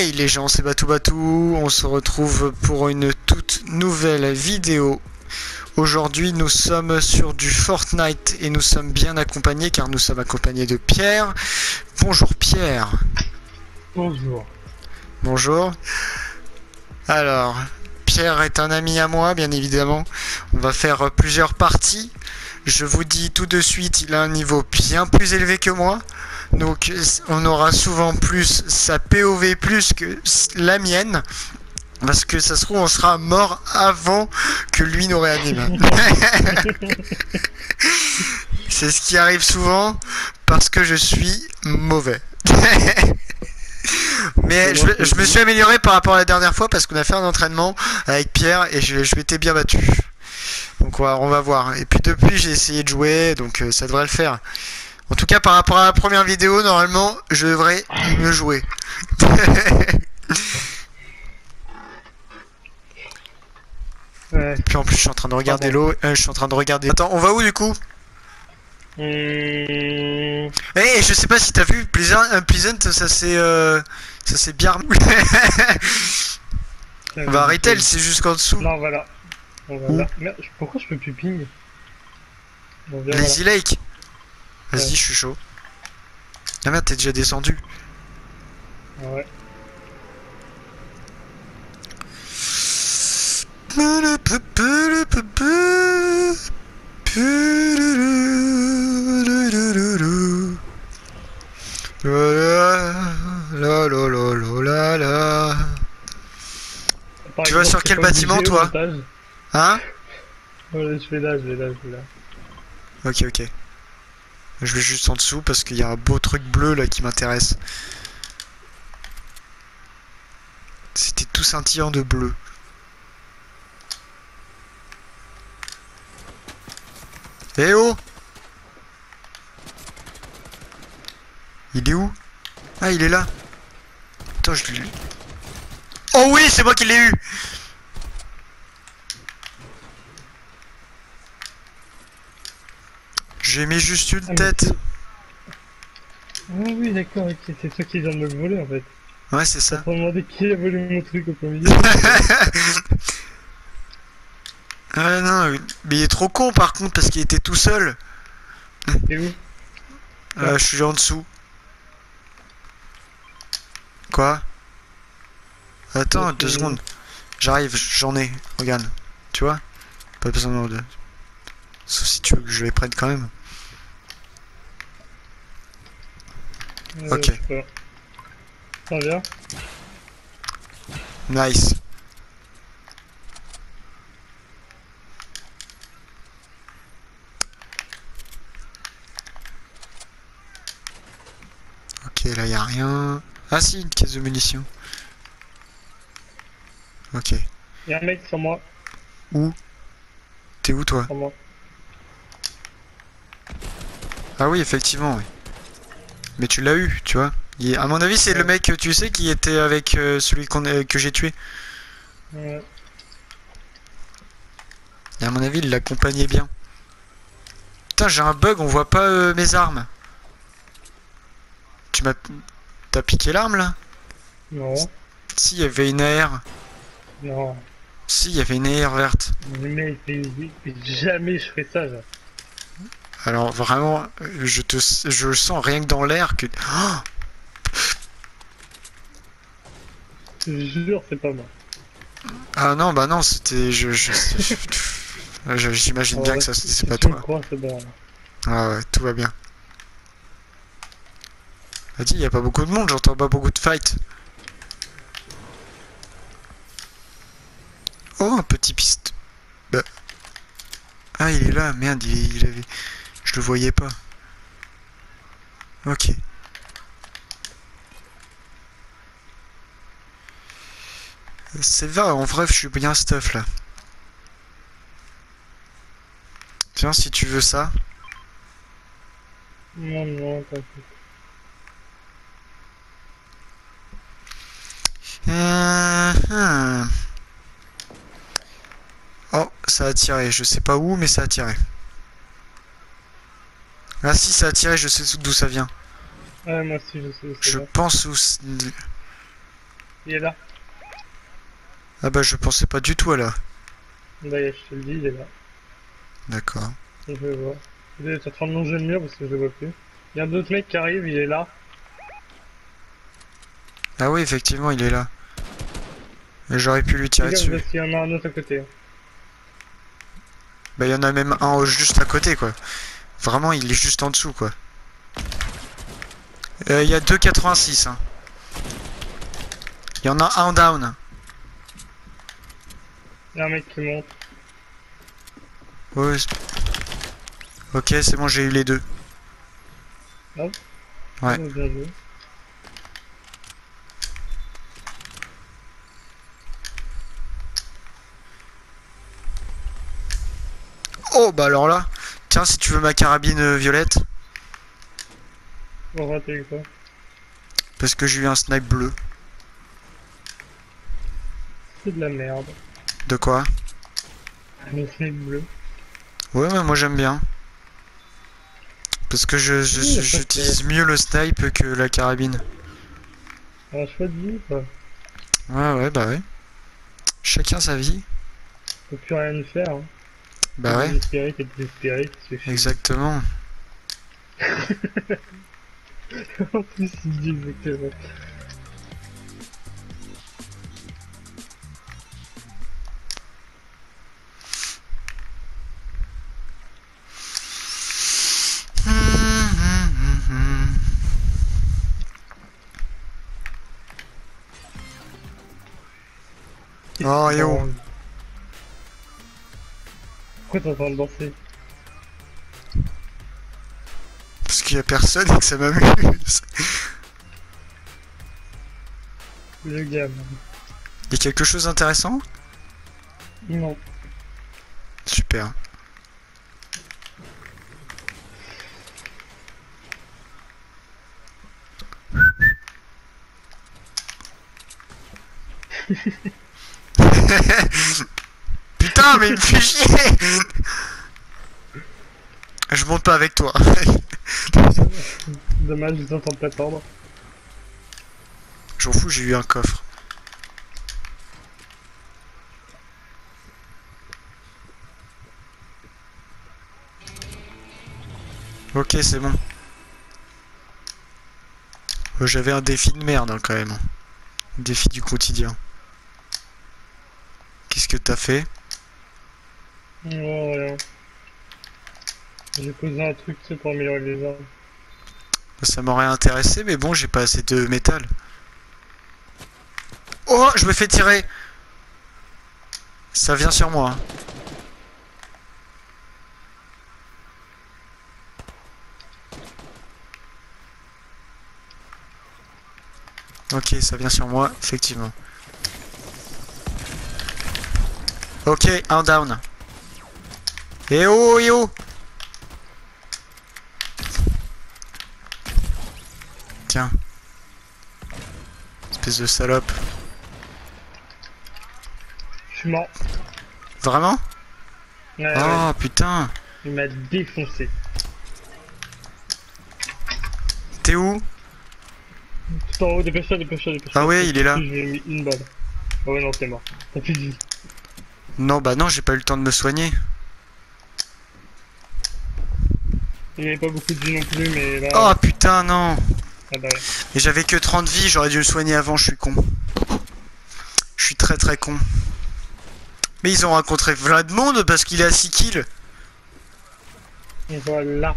Hey les gens, c'est Batou Batou, on se retrouve pour une toute nouvelle vidéo. Aujourd'hui nous sommes sur du Fortnite et nous sommes bien accompagnés car nous sommes accompagnés de Pierre. Bonjour Pierre. Bonjour. Bonjour. Alors, Pierre est un ami à moi, bien évidemment. On va faire plusieurs parties. Je vous dis tout de suite, il a un niveau bien plus élevé que moi. Donc on aura souvent plus sa POV plus que la mienne. Parce que ça se trouve on sera mort avant que lui nous réanime. C'est ce qui arrive souvent parce que je suis mauvais. Mais je, je, me suis amélioré par rapport à la dernière fois parce qu'on a fait un entraînement avec Pierre et je, je m'étais bien battu. Donc on va, on va voir. Et puis depuis j'ai essayé de jouer donc euh, ça devrait le faire. En tout cas par rapport à la première vidéo normalement je devrais mieux jouer. Ouais. Puis en plus je suis en train de regarder l'eau. Euh, je suis en train de regarder. Attends on va où du coup? Mmh... Eh je sais pas si t'as vu Pleasant, euh, Pleasant ça c'est euh, ça c'est bien. on va arrêter c'est jusqu'en dessous. Non, voilà. Pourquoi je peux plus ping? Bon, Lazy Lake. Vas-y, Ouais. je suis chaud. Ah merde, t'es déjà descendu. Ouais. La la la la la la. Par Tu vas sur quel bâtiment, toi. Hein je vais là, je vais là, je vais là. Ok, ok. Je vais juste en dessous parce qu'il y a un beau truc bleu là qui m'intéresse. C'était tout scintillant de bleu. Eh oh Il est où? Ah, il est là. Attends, je l'ai... Oh oui, c'est moi qui l'ai eu J'ai mis juste une Ah, tête. Ah oui, d'accord, ok, c'est toi qui viens de me le voler en fait. Ouais, c'est ça. Pour demander qui a volé mon truc au premier. Ah non, mais il est trop con par contre parce qu'il était tout seul. T'es où? Euh, je suis en dessous. Quoi? Attends, deux secondes. J'arrive, j'en ai. Regarde. Tu vois? Pas besoin de... Sauf si tu veux que je les prenne quand même. Ok. Ça vient Nice. Ok, là y a rien. Ah si, une caisse de munitions. Ok. Y'a un mec sur moi, T'es où toi? Sur moi. Ah oui, effectivement, oui. Mais tu l'as eu, tu vois. Il À mon avis, c'est le mec, tu sais, qui était avec euh, celui qu'on que j'ai tué. Ouais. Et à mon avis, il l'accompagnait bien. Putain, j'ai un bug, on voit pas euh, mes armes. Tu m'as... T'as piqué l'arme, là? Non, Si, il y avait une AR. non. Si, il y avait une AR verte. Mais jamais je ferais ça, genre. Alors, vraiment, je te... Je sens rien que dans l'air que... Oh Je te jure, c'est pas moi. ah non, bah non, c'était... Je... J'imagine bien que ça, c'est pas toi. crois, bon. Ah ouais, tout va bien. Vas-y, y a pas beaucoup de monde, j'entends pas beaucoup de fight. Oh, un petit piste. Bah. Ah, il est là, merde, il, il avait... Je le voyais pas. Ok. C'est va, en vrai, je suis bien stuff là. Tiens, si tu veux ça. Non, non. Euh, hmm. Oh, ça a tiré. Je sais pas où, mais ça a tiré. Ah si, ça a tiré, je sais d'où ça vient. Ouais, moi aussi, je sais. c'est Je pense où... Il est là. Ah bah je pensais pas du tout à là. Là, je te le dis, il est là. D'accord. Je le vois. Il est en train de manger le mur parce que je le vois plus. Il y a d'autres mecs qui arrivent, il est là. Ah oui, effectivement, il est là. Mais j'aurais pu lui tirer dessus. qu'il y en a un autre à côté. Bah il y en a même un juste à côté quoi. Vraiment il est juste en dessous quoi. Euh, Il y a 2,86 hein. Il y en a un down. Il y a un mec qui monte. Ouais. Ok c'est bon j'ai eu les deux. Ouais. Oh, bien joué. Oh bah alors là. Tiens si tu veux ma carabine euh, violette. On va rater quoi Parce que j'ai eu un snipe bleu. C'est de la merde. De quoi? Un snipe bleu. Ouais mais moi j'aime bien. Parce que je, Oui, j'utilise mieux le snipe que la carabine. Un choix de vie quoi. Ouais ouais bah ouais. Chacun sa vie. Faut plus rien faire. Hein. Bah ouais. Désespéré, t'es désespéré, Exactement. En plus, il dit exactement. Oh yo. Pourquoi t'es en train de danser Parce qu'il y a personne et que ça m'amuse. Le gamme. Il y a quelque chose d'intéressant Non. Super. Putain, mais il me fait chier Je monte pas avec toi. Dommage, ils entendent pas tordre. J'en fous, j'ai eu un coffre. Ok, c'est bon. J'avais un défi de merde hein, quand même. Défi du quotidien. Qu'est-ce que t'as fait? Non, rien. J'ai posé un truc, pour améliorer les armes. Ça m'aurait intéressé, mais bon, j'ai pas assez de métal. Oh, je me fais tirer Ça vient sur moi. hein. Ok, ça vient sur moi, effectivement. Ok, un down. Eh oh, eh oh Tiens. Espèce de salope. Je suis mort. Vraiment? Ouais, ouais, Oh putain il m'a défoncé. T'es où? Tout en haut, dépêche-toi, dépêche-toi, dépêche-toi. Ah ouais, il est là. Je lui ai mis une balle. Ah ouais, non, t'es mort. T'as plus de vie. Non, bah non, j'ai pas eu le temps de me soigner. Il avait pas beaucoup de vie non plus, mais là. Oh putain, non Ah bah ouais. Et j'avais que 30 vies, j'aurais dû me soigner avant, je suis con. Je suis très très con. Mais ils ont rencontré plein de monde parce qu'il est à 6 kills. Et voilà.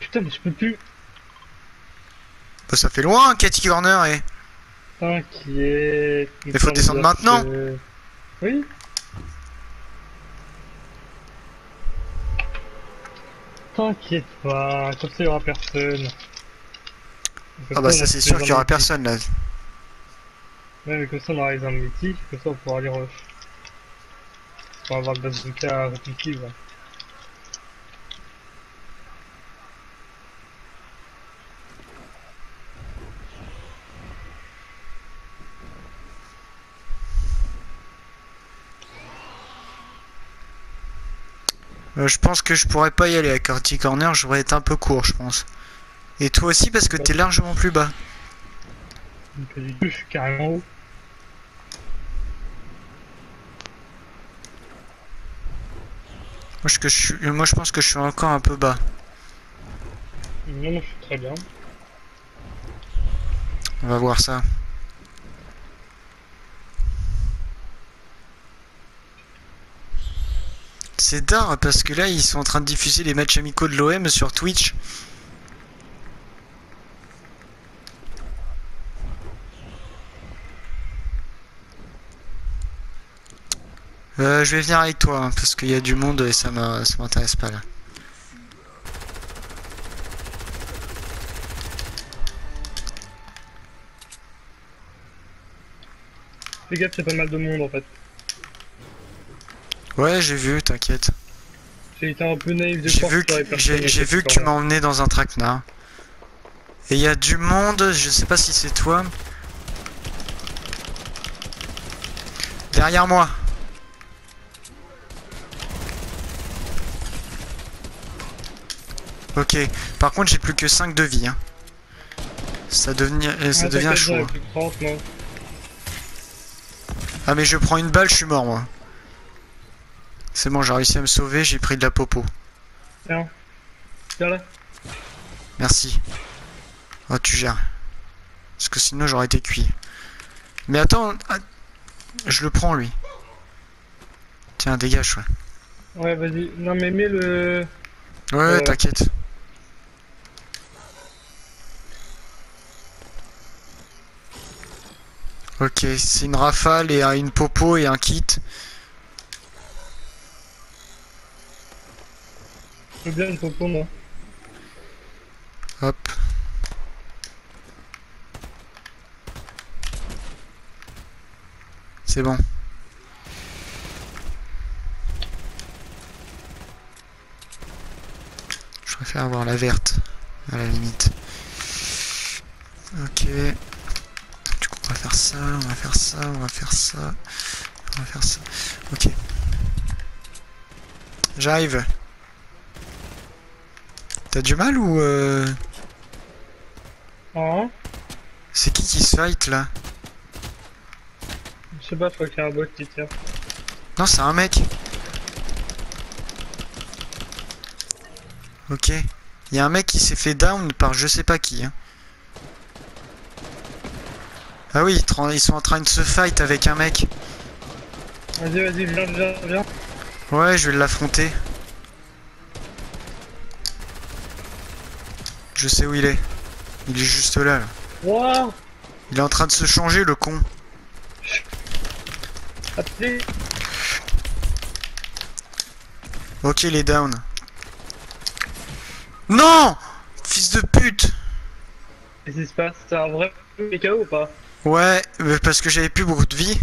Putain, mais je peux plus. Bah ça fait loin, Cathy Corner et... T'inquiète. Mais faut descendre maintenant. Oui. T'inquiète pas, comme ça il y aura personne. Ah bah ça c'est sûr qu'il y aura personne là. Ouais, mais comme ça on aura les armes mythiques, comme ça on pourra les rush. On va avoir le bazooka répétitive. là. Euh, je pense que je pourrais pas y aller à Cathy Corner, je vais être un peu court je pense. Et toi aussi parce que t'es largement plus bas. Du je suis carrément haut. Moi je, que je suis... moi je pense que je suis encore un peu bas. Non, je suis très bien. On va voir ça. C'est tard parce que là ils sont en train de diffuser les matchs amicaux de l'OM sur Twitch. Euh, je vais venir avec toi hein, parce qu'il y a du monde et ça m'intéresse pas là. Fais gaffe, a pas mal de monde en fait. Ouais, j'ai vu, t'inquiète. J'ai été un peu naïf de J'ai vu que, j'ai, vu que tu m'as emmené dans un traquenard. Et il y a du monde, je sais pas si c'est toi. Derrière moi. Ok, par contre j'ai plus que 5 de vie. hein. Ça, devient, euh, ça Ah, devient chaud. hein. plus que 30, moi. Ah mais je prends une balle, je suis mort moi. C'est bon, j'ai réussi à me sauver, j'ai pris de la popo. Là. Merci. Oh, tu gères. Parce que sinon j'aurais été cuit. Mais attends, ah, je le prends lui. Tiens, dégage, ouais. Ouais, vas-y. Non, mais mets le. Ouais, Euh. t'inquiète. Ok, c'est une rafale et une popo et un kit. Veux bien une popo. Hop. C'est bon. Je préfère avoir la verte, à la limite. Ok. Du coup, on va faire ça, on va faire ça, on va faire ça. On va faire ça. Ok. J'arrive. T'as du mal ou... Euh... Hein C'est qui qui se fight là? Je sais pas, crois qu'il y un bot qui tire. Non, c'est un mec. Ok. Il y a un mec qui s'est fait down par je sais pas qui. hein. Ah oui, ils sont en train de se fight avec un mec. Vas-y, vas-y, viens, viens, viens. Ouais, je vais l'affronter. Je sais où il est. Il est juste là, là. Il est en train de se changer, le con. Appelez Ok, il est down. Non Fils de pute Qu'est-ce qui se passe? C'est un vrai KO ou pas? Ouais, mais parce que j'avais plus beaucoup de vie.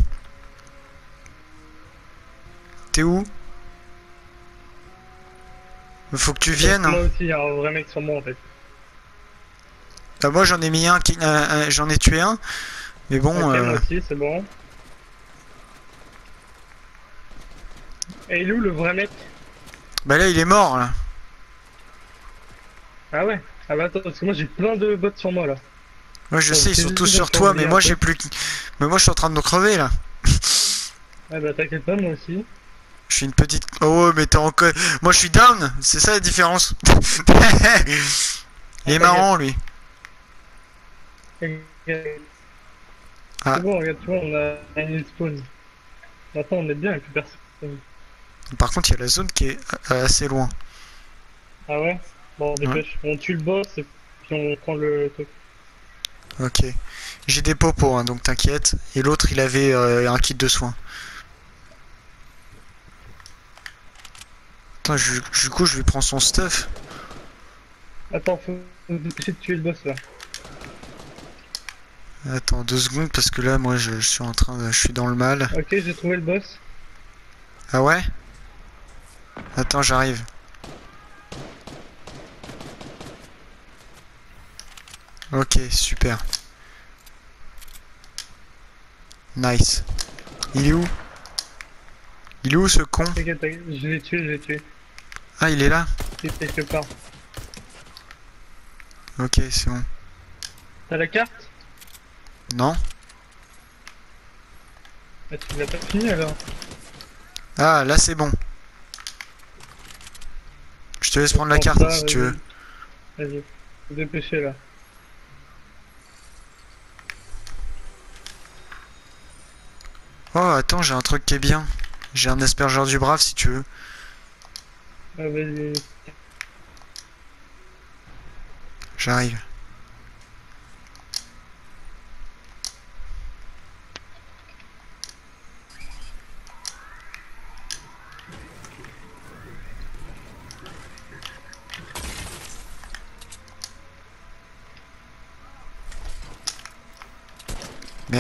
T'es où? Faut que tu viennes. Moi hein. aussi, il y a un vrai mec sur moi en fait. Bah, moi j'en ai mis un, qui- un- un- j'en ai tué un. Mais bon, ok, euh, moi aussi, c'est bon. Et il est où le vrai mec? bah là il est mort là. Ah ouais? Ah bah attends, parce que moi j'ai plein de bots sur moi là. Moi je Ouais, sais, ils sont tous sur toi, mais moi j'ai plus. Mais moi je suis en train de me crever là. Ah bah t'inquiète pas, moi aussi. Je suis une petite. Oh ouais, mais t'es encore. Moi je suis down, c'est ça la différence. il est Ah, marrant lui. C'est Ah. bon, regarde, tu vois, on a une spawn. Maintenant on est bien, avec plus personne. Par contre, il y a la zone qui est euh, assez loin. Ah ouais? Bon, dépêche. On tue le boss et puis on prend le truc. Ok. J'ai des popos, hein, donc t'inquiète. Et l'autre, il avait euh, un kit de soins. Attends, je- du coup, je lui prends son stuff. Attends, faut faut dépêcher de tuer le boss là. Attends, deux secondes, parce que là, moi, je, je suis en train de... Je suis dans le mal. Ok, j'ai trouvé le boss. Ah ouais? Attends, j'arrive. Ok, super. Nice. Il est où? Il est où ce con? T'inquiète, t'inquiète, je l'ai tué, je l'ai tué. Ah, il est là? Il est quelque part. Ok, c'est bon. T'as la carte? Non Ah, tu l'as pas fini alors Ah, là c'est bon. Je te laisse prendre la carte si tu veux. Vas-y, faut dépêcher là. Oh, attends, j'ai un truc qui est bien. J'ai un aspergeur du brave si tu veux. Ah, vas-y. J'arrive.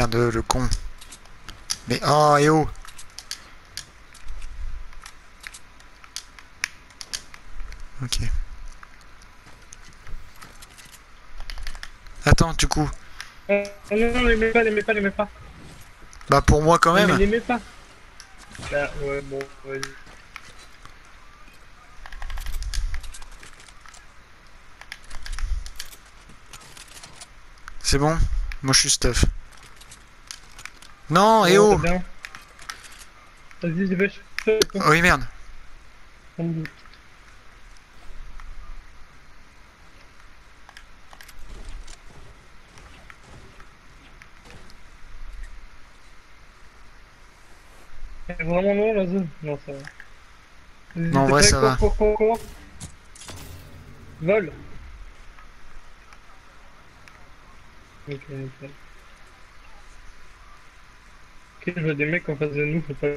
Merde, le con. Mais oh, et oh Ok. Attends, du coup. Ah, non, non, les mets pas, les mets pas, les mets pas. Bah pour moi quand Non, mais même. les mets pas. Bah, ouais, bon, vas-y. C'est bon? Moi je suis stuff. Non, et Ouais, oh. Vas-y, dépêche. Oh oui merde. C'est vraiment long la zone Non, ça va. Non, prêt ça va. Cours, cours, cours. Vol. Ok, nickel. Ok, je vois des mecs en face de nous, faut pas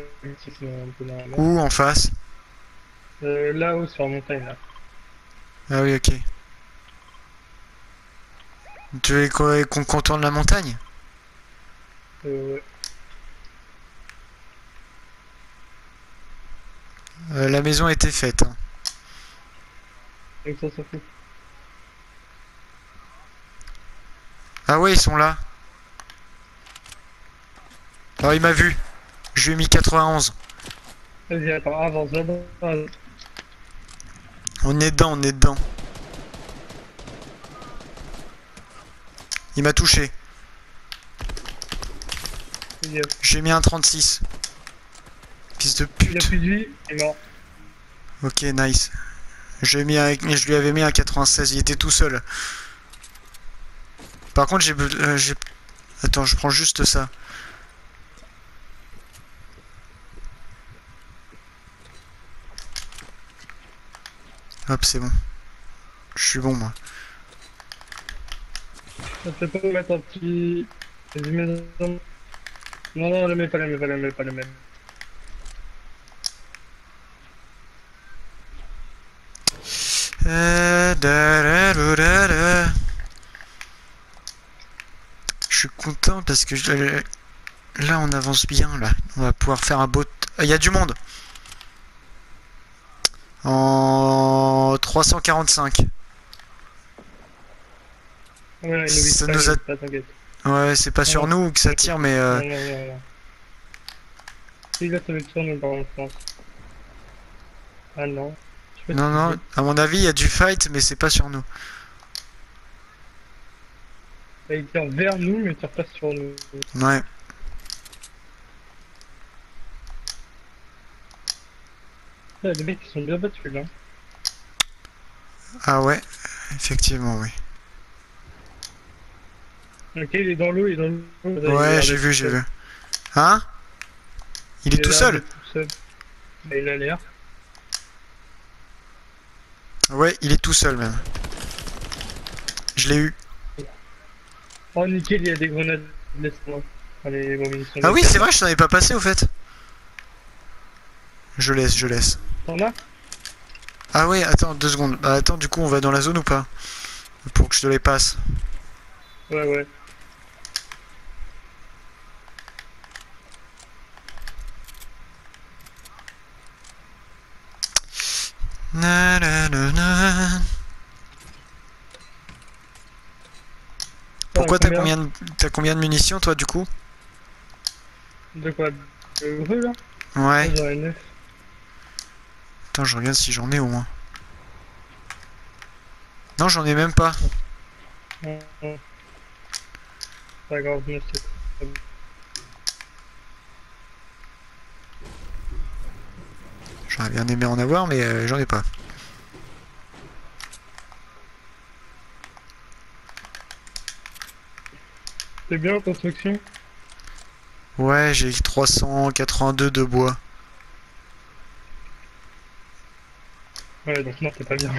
qu'ils sont un peu dans la. Où en face? Euh, là-haut sur la montagne là. Ah oui ok. Tu veux qu'on contourne la montagne? Euh, ouais. Euh, La maison était faite. hein. Donc ça s'en fout. Ah ouais ils sont là. Oh il m'a vu. Je lui ai mis 91. Vas-y, attends, avance, avance. On est dedans, on est dedans. Il m'a touché. J'ai mis un 36. Fils de Il a pute. plus de vie, il est mort. Ok, nice. Je, mis un- je lui avais mis un 96, il était tout seul. Par contre, j'ai... euh, j'ai- Attends, je prends juste ça. Hop, c'est bon. Je suis bon, moi. Ça te fait pas mettre un petit. Non, non, le mets pas, le mets pas, le mets pas, le mets. Euh. Je suis content parce que je- là on avance bien là. On va pouvoir faire un beau. Ah, Il y a du monde. En 345. Ouais, Ça nous a-. Ouais, c'est pas sur nous que ça tire, mais euh, Non, non, non, non. Si, là, ça sur nous, par contre, je pense. Ah non. Non, non. À mon avis, il y a du fight, mais c'est pas sur nous. Il tire vers nous, mais il tire pas sur nous. Ouais. Les mecs, ils sont bien battus, là. Ah ouais. Effectivement, oui. Ok, il est dans l'eau, il est dans l'eau. Ouais, j'ai vu, j'ai seul. vu. Hein? Il est tout seul tout seul. Bah, il a l'air. Ouais, il est tout seul même. Je l'ai eu. Oh, nickel, il y a des grenades. Laisse-moi. Allez, bon, munitions. Ah oui, c'est vrai, je t'en pas passé au fait. Je laisse, je laisse. Ah ouais, attends, deux secondes. Bah attends, du coup, on va dans la zone ou pas Pour que je te les passe. Ouais, ouais. Na, na, na, na. Pourquoi t'as combien de... t'as combien de munitions toi du coup De quoi? De gros, là? Ouais. J'en ai 9. Attends, je regarde si j'en ai au moins. Non, j'en ai même pas. Ouais, ouais. Pas grave, mais c'est... J'aurais bien aimé en avoir, mais euh, j'en ai pas. C'est bien en construction? Ouais, j'ai 382 de bois. Ouais, donc non, c'est pas bien.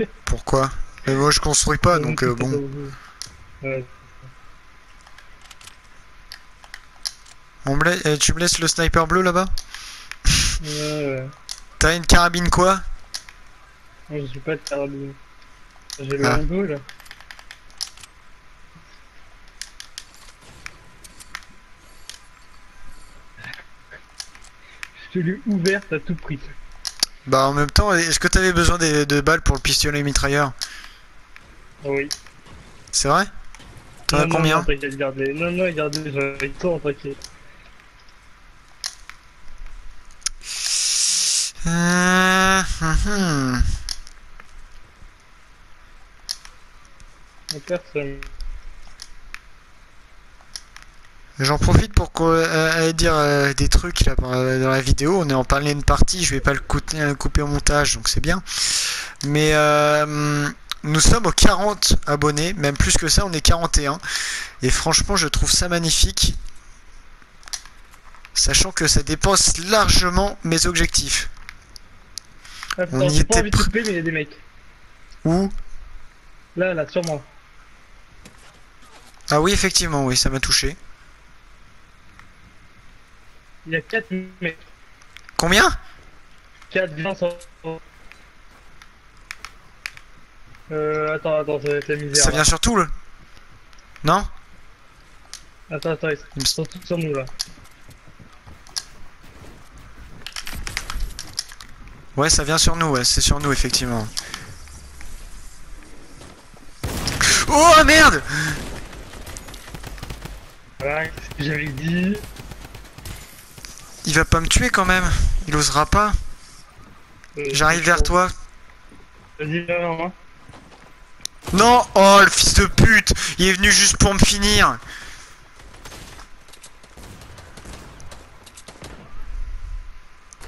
Pourquoi? Mais moi je construis pas, donc euh, bon. Ouais, On me euh, tu me laisses le sniper bleu là-bas? Ouais, ouais. T'as une carabine quoi? Moi, je suis pas de carabine. J'ai le Ah. Là. Je te l'ai ouverte à tout prix. Bah en même temps, est-ce que t'avais besoin de balles pour le pistolet mitrailleur? Oui. C'est vrai? T'en as combien? Non. Non, non, gardez, j'avais tout, t'inquiète. Euh, hum, hum. En personne. J'en profite pour euh, aller dire euh, des trucs là, euh, dans la vidéo. On est en parler une partie, je vais pas le couper, au montage, donc c'est bien. Mais euh, nous sommes aux 40 abonnés, même plus que ça, on est 41. Et franchement, je trouve ça magnifique. Sachant que ça dépasse largement mes objectifs. Attends, On y était envie de couper, mais il y a des mecs. Où? Là, là, sur moi. Ah oui, effectivement, oui, ça m'a touché. Il y a 4 mecs. Combien 4, viens sur Euh, attends, attends, ça va être la misère. Ça là. vient sur tout, le Non Attends, attends, Il ils sont tous sur nous là. Ouais, ça vient sur nous, ouais, c'est sur nous, effectivement. Oh merde Voilà, j'avais dit Il va pas me tuer quand même. Il osera pas. Euh, J'arrive vers toi. Vas-y, moi. Non Oh, le fils de pute Il est venu juste pour me finir.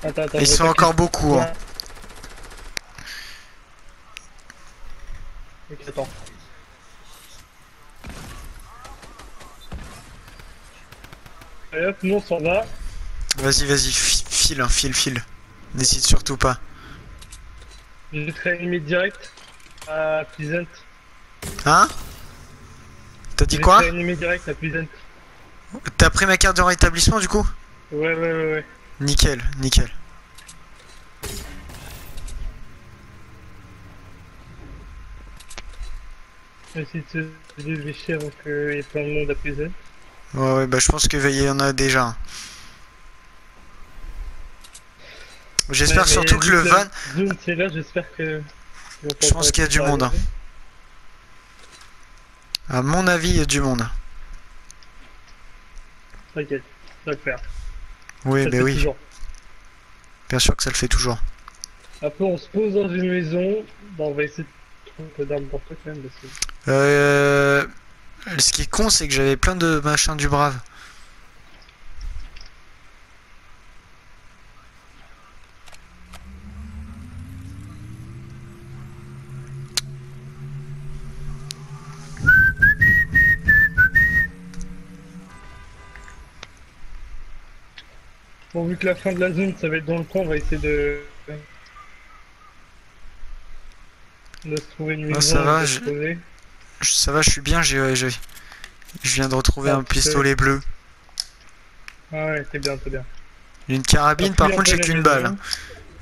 Attends, attends. Ils sont encore beaucoup. hein. Attends. Allez hop, nous on s'en va. Vas-y, vas-y, fi- file, hein, file, file. N'hésite surtout pas. Je vais te réanimer direct à Pleasant. Hein? T'as dit quoi? réanimer direct à Pleasant. T'as pris ma carte de rétablissement du coup? Ouais, ouais, ouais, ouais. Nickel, nickel. Essayer de se dépêcher avant qu'il y ait plein de monde à Pleasant. Ouais, ouais, bah je pense qu'il y en a déjà. un. J'espère mais surtout que le van... Zone, c'est là, j'espère que. Je pense qu'il y a du monde, hein. À mon avis, il y a du monde. T'inquiète, ça va le faire. Oui, bah fait oui, bien sûr que ça le fait toujours. Après, on se pose dans une maison. On va essayer de trouver un peu d'armes pour toi quand même. Euh... Ce qui est con, c'est que j'avais plein de machins du brave. Bon, vu que la fin de la zone, ça va être dans le coin, on va essayer de. de se trouver une Ah, maison. ça va, je- Ça va, je suis bien, j'ai... j'ai- Je viens de retrouver Ah, un pistolet bleu. Ah ouais, t'es bien, t'es bien. Une carabine, par contre, j'ai qu'une balle.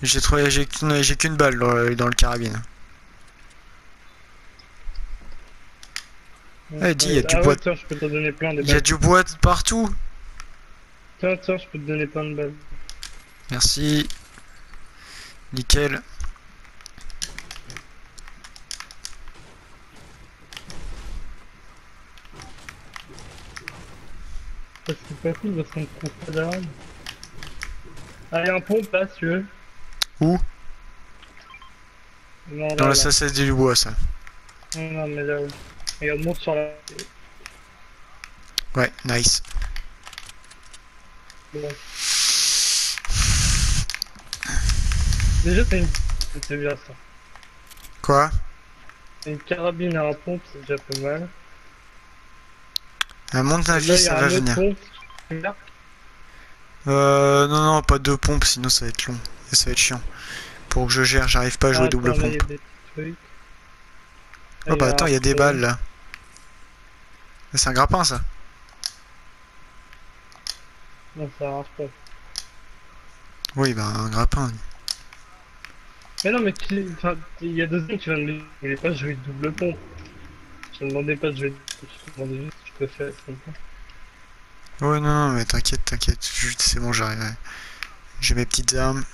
J'ai trouvé... j'ai qu'une j'ai qu'une balle dans, dans le carabine. Ouais, dis, il y a du ah bois- Ouais, de Il y a du bois partout. Tiens, tiens, je peux te donner plein de balles. Merci. Nickel. C'est pas cool parce qu'on ne trouve pas d'armes. Ah, il y a un pompe là, si tu veux. Où? Non, là, ça, c'est du bois, ça. Non, mais là. Regarde, monte sur la. Ouais, nice. Déjà, c'est une... C'est bien ça. Quoi? Une carabine à la pompe, c'est déjà pas mal. À mon Là, avis, il y ça va un venir. pompe. Euh, non, non, pas deux pompes, sinon ça va être long. Et ça va être chiant. Pour que je gère, j'arrive pas à jouer attends, double pompe. Oh bah attends, il y a des un- balles là. C'est un grappin ça. Non, ça marche pas. Oui, bah un grappin. Mais non, mais tu... enfin, il y a deux ans, tu vas me voulais pas jouer de double pompe. Je te demandais pas de jouer de... Je te demandais juste si tu peux faire. Ouais, non, non, mais t'inquiète, t'inquiète. Je- C'est bon, j'arrive. J'ai mes petites armes.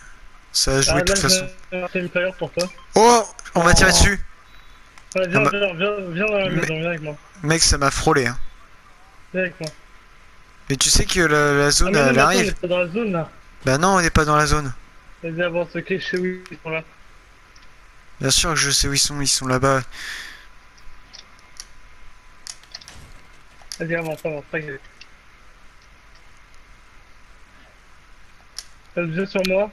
Ça va jouer Ah, de toute façon. j'ai un flamethrower pour toi. Oh On va tirer Oh. dessus Ouais, viens, Ah bah- viens, viens, viens Mais- maison, viens avec moi. Mec, ça m'a frôlé. Hein. Viens avec moi. Mais tu sais que la, la Ah, zone, non, elle on arrive. est pas dans la zone là. Bah non, on n'est pas dans la zone. Vas-y, avance, ok, chez où ils sont là. Bien sûr que je sais où ils sont, ils sont là-bas. Vas-y, avance, avance, t'inquiète. T'as le jeu sur moi?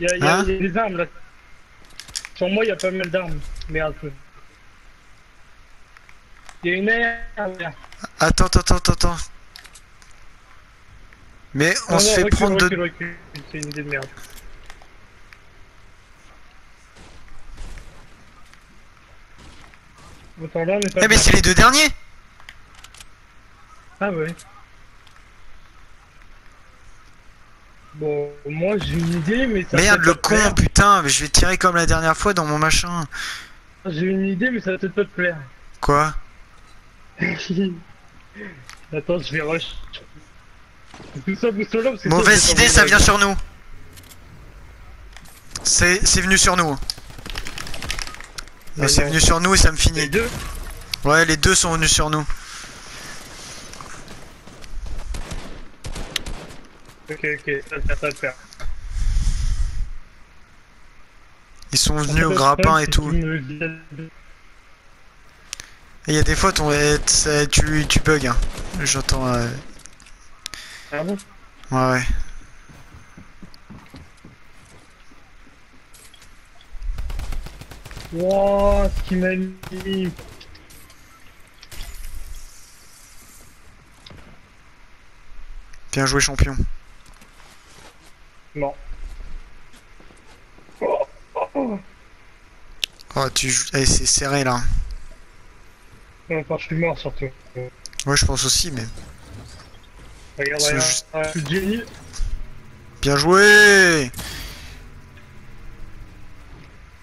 Il y a, Hein? il y a des armes là. Sur moi, il y a pas mal d'armes. Merde. Il y a une arme là. Attends, attends, attends, attends. Mais on Ah se non, fait recule, prendre de... recule. C'est une idée de merde. Attends, là, est pas Eh mais c'est les deux derniers Ah ouais. Bon, moi j'ai une idée, mais ça Merde, le con, plaire. putain, mais je vais tirer comme la dernière fois dans mon machin. J'ai une idée, mais ça va peut-être pas te plaire. Quoi? Attends, je vais rush. Mauvaise idée, ça vient sur nous. C'est venu sur nous. C'est venu sur nous et ça me Les finit. deux Ouais, les deux sont venus sur nous. Ok, ok, ça, ça va te faire. Ils sont venus au grappin et tout. Il y a des fois, tu, tu bugs. Hein. J'entends. euh, Ah bon Ouais, ouais. Wouah, ce qu'il m'a mis. Bien joué, champion. Non. Oh, oh, oh. Oh, tu joues. eh, c'est serré là. Je suis mort surtout. Ouais, je pense aussi, mais. Regarde, C'est regarde. juste- Je suis génie. Bien joué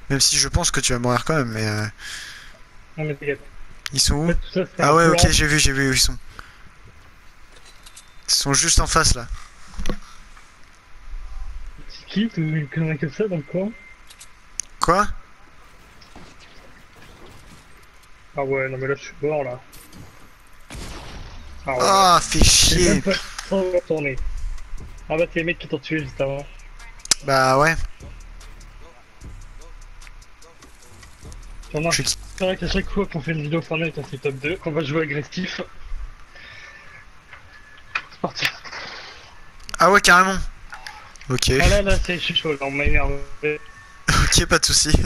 Même si je pense que tu vas mourir quand même, mais. euh, Non, mais t'inquiète. Ils sont En où fait, tout ça, c'est Ah ouais, ok, j'ai vu, j'ai vu où ils sont. Ils sont juste en face là. Connerie comme ça dans le coin? Quoi? Ah ouais, non mais là je suis mort là. Ah ouais. Ah, fais chier retourner. Ah bah c'est les mecs qui t'ont tué juste avant. Bah ouais. Je- C'est vrai qu'à chaque fois qu'on fait une vidéo Fortnite, on fait top 2, qu'on va jouer agressif. C'est parti. Ah ouais, carrément. Ok, Ah là là, c'est je suis chaud, là, on m'a énervé. ok, pas de soucis.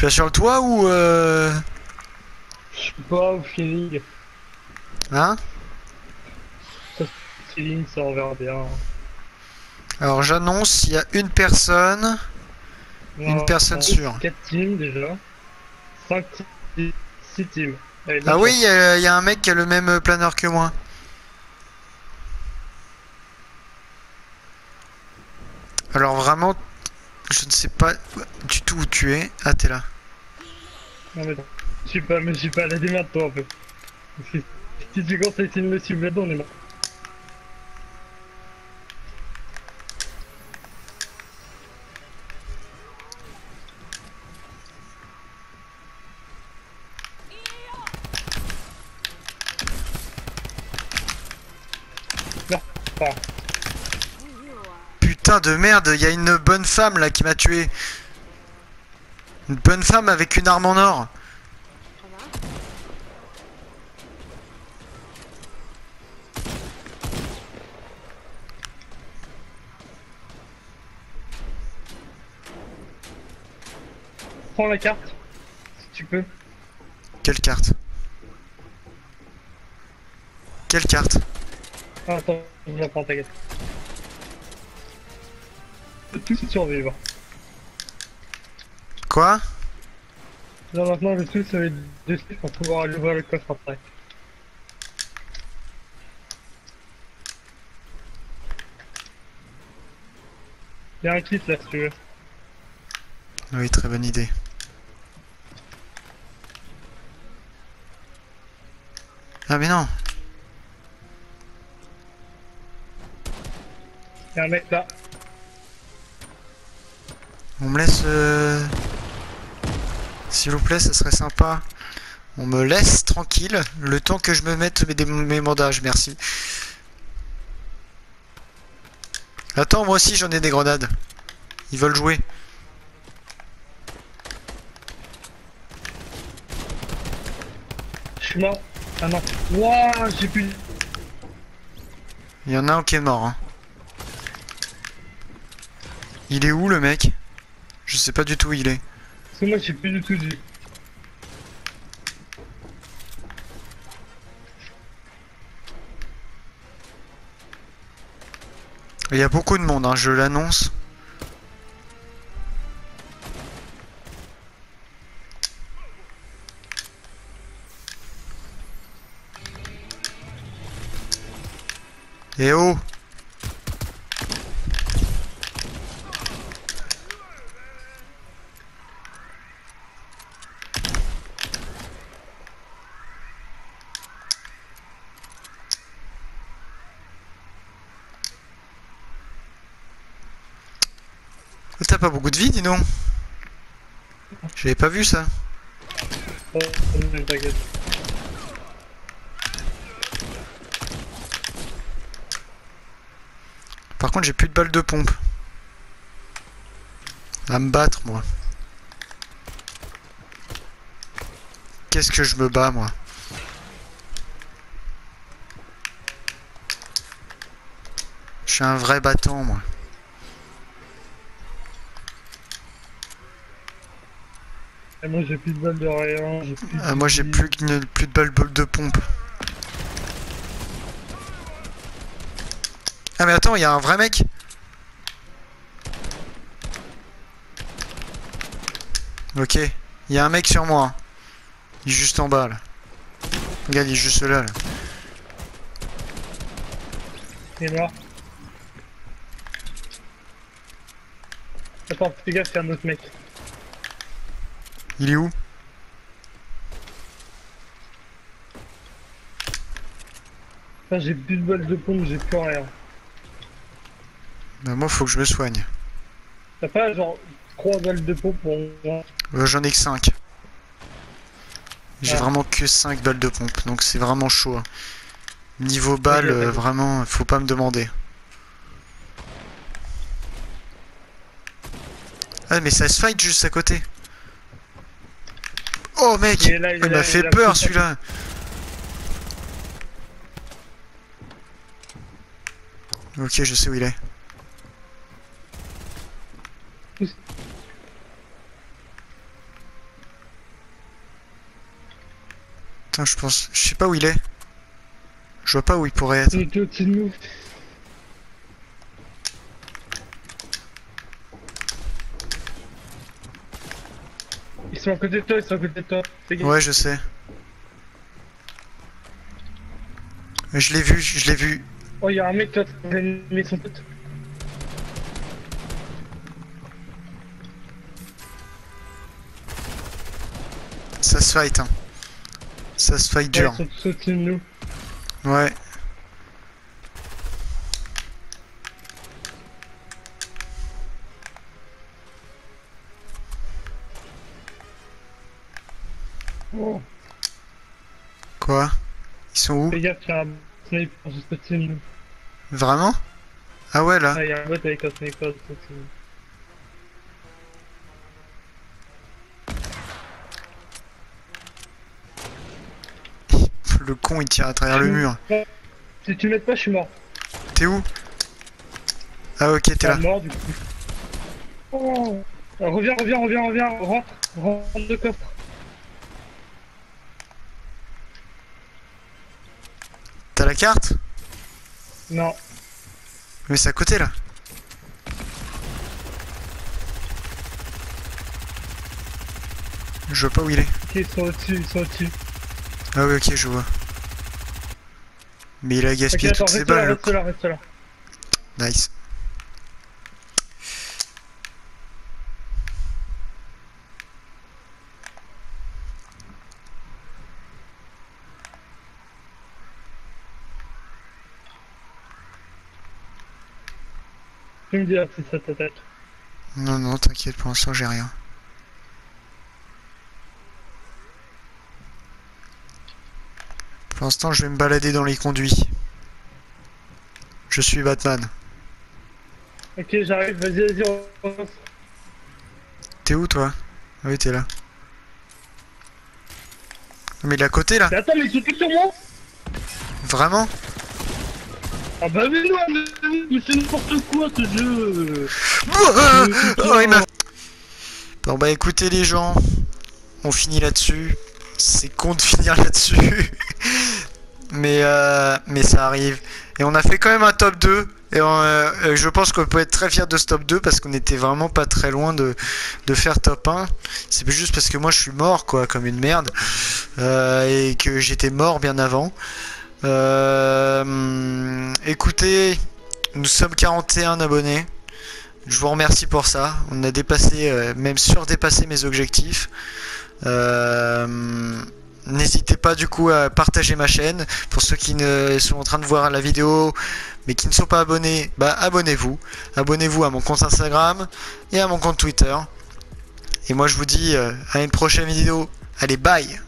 Tu vas sur le toit ou euh... Je sais pas, au feeling. Hein? Feeling, ça on verra bien. Alors j'annonce, il y a une personne. Une personne sûre. 4 teams déjà. 5 teams. 6 teams. Allez, Ah oui, il y, y a un mec qui a le même planeur que moi. Alors vraiment, je ne sais pas du tout où tu es. Ah, t'es là. Non mais non. Je suis pas, mais je suis pas à la démerde toi. Parce que si tu essayer de me suivre là-dedans, on est mort. De merde, il y a une bonne femme là qui m'a tué. Une bonne femme avec une arme en or. Prends la carte, si tu peux. Quelle carte? Quelle carte? Attends, je la prends, t'inquiète. Tout survivre. Quoi? Là maintenant le truc ça va être dessus pour pouvoir aller ouvrir le coffre après. Y'a un kit là si tu veux. Oui, très bonne idée. Ah mais non Y'a un mec là. On me laisse... euh, S'il vous plaît, ça serait sympa. On me laisse tranquille le temps que je me mette mes, mes bandages, merci. Attends, moi aussi j'en ai des grenades. Ils veulent jouer. Je suis mort. Ah non. Wouah, j'ai plus. Il y en a un qui est mort. hein. Il est où le mec? Je sais pas du tout où il est. Que moi j'ai plus du tout vie. Il y a beaucoup de monde, hein, je l'annonce. Eh oh pas beaucoup de vie, dis donc J'avais pas vu ça. Par contre, j'ai plus de balles de pompe. À me battre, moi. Qu'est-ce que je me bats, moi? Je suis un vrai battant, moi. Et moi j'ai plus de balles de rien, j'ai plus de Ah, moi, j'ai plus, que- plus de balles de pompe. Ah, mais attends, il y a un vrai mec Ok, il y a un mec sur moi. Il est juste en bas, là. Regarde, il est juste là, là. Il est mort. Attends, fais gaffe, c'est un autre mec. Il est où Là j'ai plus de balles de pompe, j'ai plus rien. Bah, moi, faut que je me soigne. T'as pas genre 3 balles de pompe pour moi Euh, J'en ai que 5. J'ai Ah. vraiment que 5 balles de pompe, donc c'est vraiment chaud. hein. Niveau balles, euh, vraiment, faut pas me demander. Ah, mais ça se fight juste à côté. Oh mec Il là, m'a fait peur celui-là Ok, je sais où il est. Putain, je pense... Je sais pas où il est. Je vois pas où il pourrait être. Il était au-dessus de nous. Ils sont à côté de toi, ils sont à côté de toi. Ouais, je sais. Je l'ai vu, je l'ai vu. Oh, y'a un mec, toi, t'as animé son pote. Ça se fight, hein. Ça se fight Ouais, dur. ils sont tous au-dessus de nous. Ouais. Quoi Ils sont où fais gaffe, y'a un sniper juste au-dessus de nous. Vraiment Ah ouais, là. Ah, il y a un bot avec un sniper. ça, c'est- Le con, il tire à travers le mur. Si tu m'aides pas, je suis mort. T'es où Ah ok, t'es là. mort du coup. Oh. Reviens, reviens, reviens, reviens, rentre, rentre le coffre. T'as la carte Non, Mais c'est à côté, là. Je vois pas où il est. ok, ils sont au-dessus, ils sont au-dessus. Ah oui, ok, je vois. Mais il a gaspillé attends, toutes ses balles. le reste là, reste là. Nice. Tu me dis là si ça t'attaque. Non, non, t'inquiète, pour l'instant, j'ai rien. Pour l'instant, je vais me balader dans les conduits. Je suis Batman. Ok, j'arrive, vas-y, vas-y, on. T'es où, toi? Ah oui, t'es là. Mais il est à côté, là? Mais attends, mais ils sont tous sur moi? Vraiment? Ah bah mais non, mais, c'est n'importe quoi ce jeu Oh, il. Bon bah écoutez les gens, on finit là-dessus. C'est con de finir là-dessus. mais, euh, mais ça arrive. Et on a fait quand même un top 2. Et euh, euh, je pense qu'on peut être très fier de ce top 2 parce qu'on était vraiment pas très loin de, de faire top 1. C'est juste parce que moi je suis mort quoi, comme une merde. Euh, et que j'étais mort bien avant. Euh, écoutez, nous sommes 41 abonnés. Je vous remercie pour ça. On a dépassé, euh, même surdépassé mes objectifs. Euh, N'hésitez pas du coup à partager ma chaîne. Pour ceux qui ne sont en train de voir la vidéo mais qui ne sont pas abonnés, bah abonnez-vous. Abonnez-vous à mon compte Instagram et à mon compte Twitter. Et moi je vous dis euh, à une prochaine vidéo. Allez, bye